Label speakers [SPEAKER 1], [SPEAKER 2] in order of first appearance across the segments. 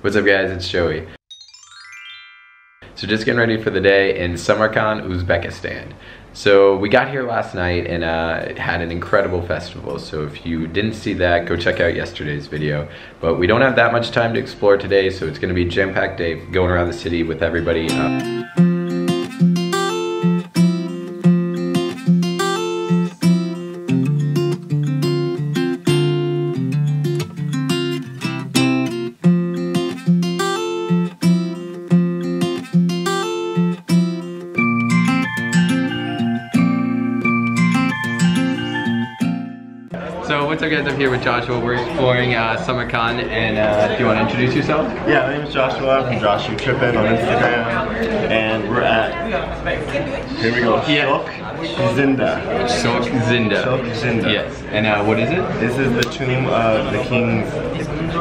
[SPEAKER 1] What's up guys, it's Joey. So just getting ready for the day in Samarkand, Uzbekistan. So we got here last night and uh, had an incredible festival. So if you didn't see that, go check out yesterday's video. But we don't have that much time to explore today, so it's gonna be jam-packed day going around the city with everybody. Uh, what's up guys, I'm here with Joshua. We're exploring uh, Samarkand and uh, do you want to introduce yourself?
[SPEAKER 2] Yeah, my name is Joshua from Josh You Trippin on Instagram and we're at, here we go,
[SPEAKER 1] Yeah.
[SPEAKER 2] Zinda.
[SPEAKER 1] Shok Zinda.
[SPEAKER 2] Shok Zinda.
[SPEAKER 1] Yes. And uh, what is it?
[SPEAKER 2] This is the tomb of the king's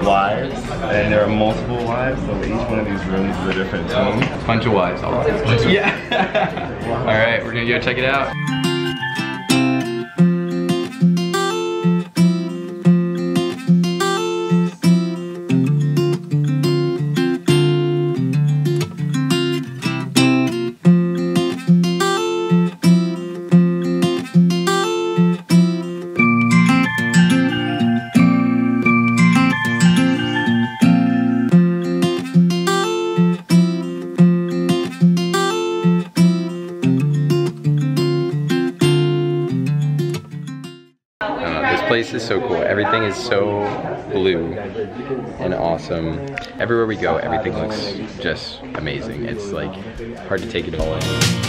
[SPEAKER 2] wives and there are multiple wives so each one of these rooms is a different tomb.
[SPEAKER 1] Bunch of wives all.
[SPEAKER 2] Yeah.
[SPEAKER 1] Alright, we're gonna go check it out. Place is so cool. Everything is so blue and awesome. Everywhere we go, everything looks just amazing. It's like hard to take it all in.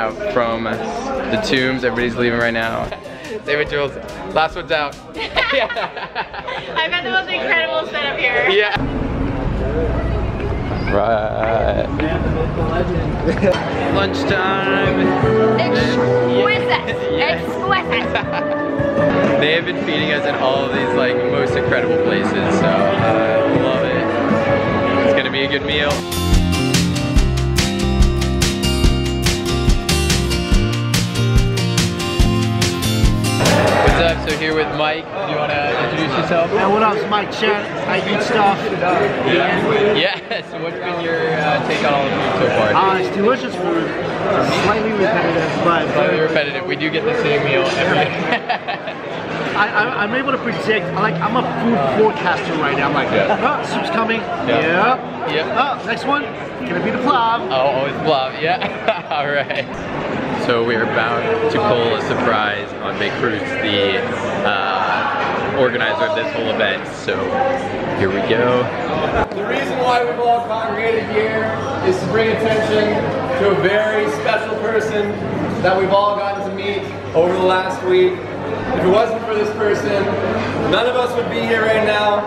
[SPEAKER 1] Out from the tombs. Everybody's leaving right now. David Jules, last one's out.
[SPEAKER 3] I've had the most incredible setup here.
[SPEAKER 1] yeah. Right. Lunchtime.
[SPEAKER 3] Exquisite.
[SPEAKER 1] Yes.
[SPEAKER 3] Exquisite.
[SPEAKER 1] They have been feeding us in all of these like most incredible places, so uh, I love it. It's gonna be a good meal. Up? So here with Mike. Do you wanna introduce yourself?
[SPEAKER 4] Hey, what up? It's Mike Chen. I eat stuff.
[SPEAKER 1] Yeah. Yeah. So what's been your uh, take on all the food so far?
[SPEAKER 4] Uh, it's delicious food. Slightly repetitive, but
[SPEAKER 1] Slightly repetitive. We do get the same meal every
[SPEAKER 4] I, I, I'm able to predict. Like I'm a food forecaster right now. I'm like,
[SPEAKER 1] Yeah.
[SPEAKER 4] oh, soup's coming.
[SPEAKER 1] Yeah.
[SPEAKER 4] Yep.
[SPEAKER 1] Yep.
[SPEAKER 4] Oh, next one. Gonna be the plov.
[SPEAKER 1] Oh, always love, yeah. All right. So we are about to pull a surprise on Beirut, the uh, organizer of this whole event. So here we go.
[SPEAKER 5] The reason why we've all congregated here is to bring attention to a very special person that we've all gotten to meet over the last week. If it wasn't for this person, none of us would be here right now.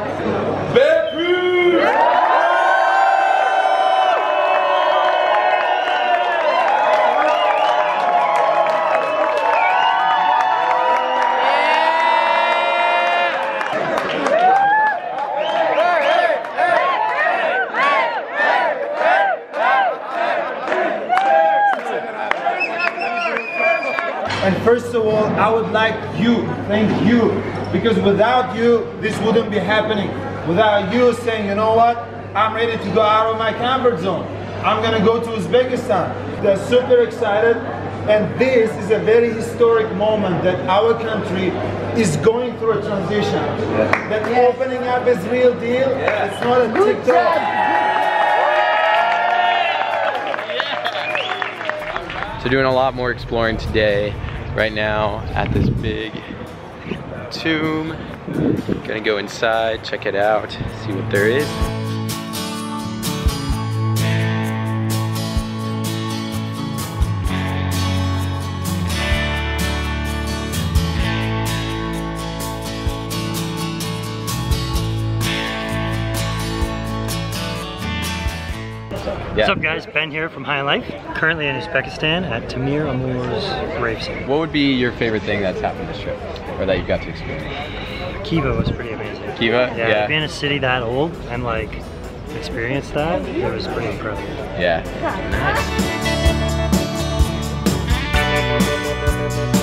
[SPEAKER 6] And first of all, I would like you, thank you, because without you, this wouldn't be happening. Without you saying, you know what, I'm ready to go out of my comfort zone. I'm gonna go to Uzbekistan. They're super excited, and this is a very historic moment that our country is going through a transition. That opening up is real deal. It's not a TikTok.
[SPEAKER 1] So doing a lot more exploring today, right now at this big tomb. Gonna go inside, check it out, see what there is.
[SPEAKER 7] What's up guys, Ben here from High Life. Currently in Uzbekistan at Tamir Amur's grave site.
[SPEAKER 1] What would be your favorite thing that's happened this trip, or that you got to experience?
[SPEAKER 7] Khiva was pretty amazing.
[SPEAKER 1] Khiva?
[SPEAKER 7] Yeah,
[SPEAKER 1] Yeah.
[SPEAKER 7] to be in a city that old and like experience that, it was pretty incredible.
[SPEAKER 1] Yeah. So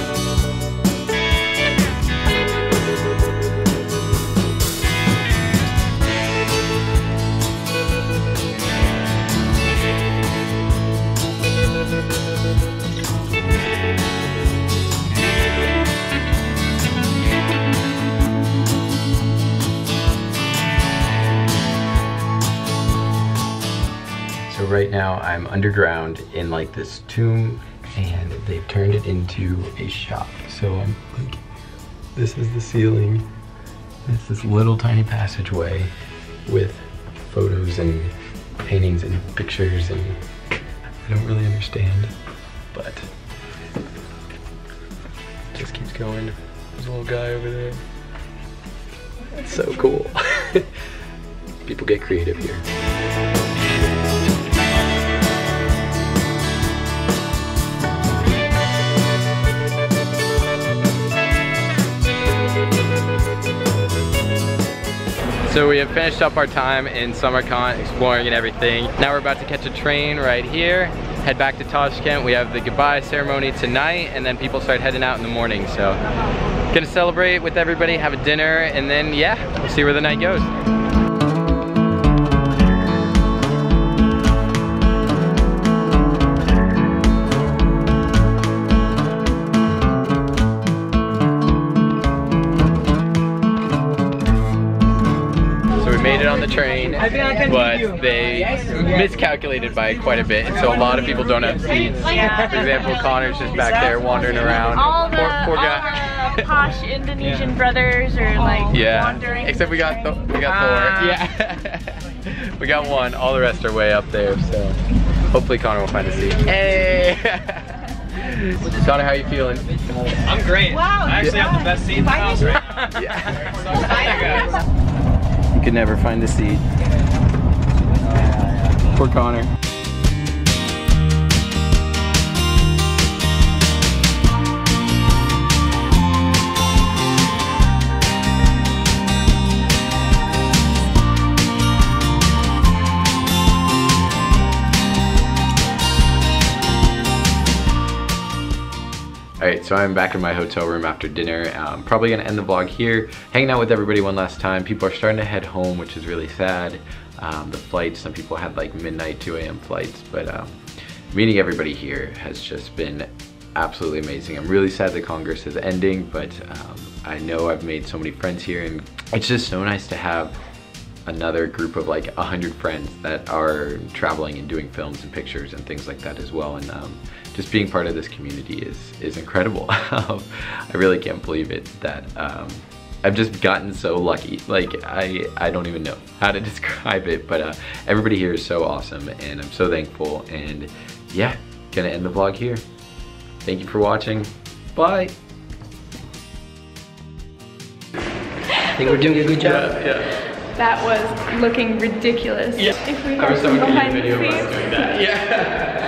[SPEAKER 1] right now I'm underground in like this tomb and they've turned it into a shop. So I'm like, this is the ceiling. It's this little tiny passageway with photos and paintings and pictures and I don't really understand, but just keeps going. There's a little guy over there. It's so cool. People get creative here. So we have finished up our time in Samarkand exploring and everything. Now we're about to catch a train right here, head back to Tashkent. We have the goodbye ceremony tonight and then people start heading out in the morning. So gonna celebrate with everybody, have a dinner, and then yeah, we'll see where the night goes. On the train, but they miscalculated by quite a bit, and so a lot of people don't have seats. For example, Connor's just back there wandering around.
[SPEAKER 3] All the,
[SPEAKER 1] poor, poor
[SPEAKER 3] all the posh Indonesian brothers are like
[SPEAKER 1] Yeah,
[SPEAKER 3] wandering.
[SPEAKER 1] except we got Th we got Thor. Yeah, we got one. All the rest are way up there, so hopefully Connor will find a seat. Hey, Connor, how you feeling?
[SPEAKER 8] I'm great.
[SPEAKER 3] Wow,
[SPEAKER 8] I actually have the best seat in the house right now.
[SPEAKER 1] Yeah. You could never find a seat. Poor Connor. Right, so I'm back in my hotel room after dinner. Um, probably gonna end the vlog here, hanging out with everybody one last time. People are starting to head home, which is really sad. Um, the flights, some people had like midnight, 2 a.m. flights, but um, meeting everybody here has just been absolutely amazing. I'm really sad that Congress is ending, but um, I know I've made so many friends here and it's just so nice to have another group of like a hundred friends that are traveling and doing films and pictures and things like that as well and um, just being part of this community is is incredible. I really can't believe it that um, I've just gotten so lucky. Like I I don't even know how to describe it but uh, everybody here is so awesome and I'm so thankful and yeah gonna end the vlog here. Thank you for watching. Bye.
[SPEAKER 9] I think we're doing a good job.
[SPEAKER 3] That was looking ridiculous. Yeah. If we
[SPEAKER 1] I
[SPEAKER 3] had
[SPEAKER 1] wish
[SPEAKER 3] some
[SPEAKER 1] someone could use
[SPEAKER 3] behind the
[SPEAKER 1] video of us
[SPEAKER 3] scenes.
[SPEAKER 1] doing that yeah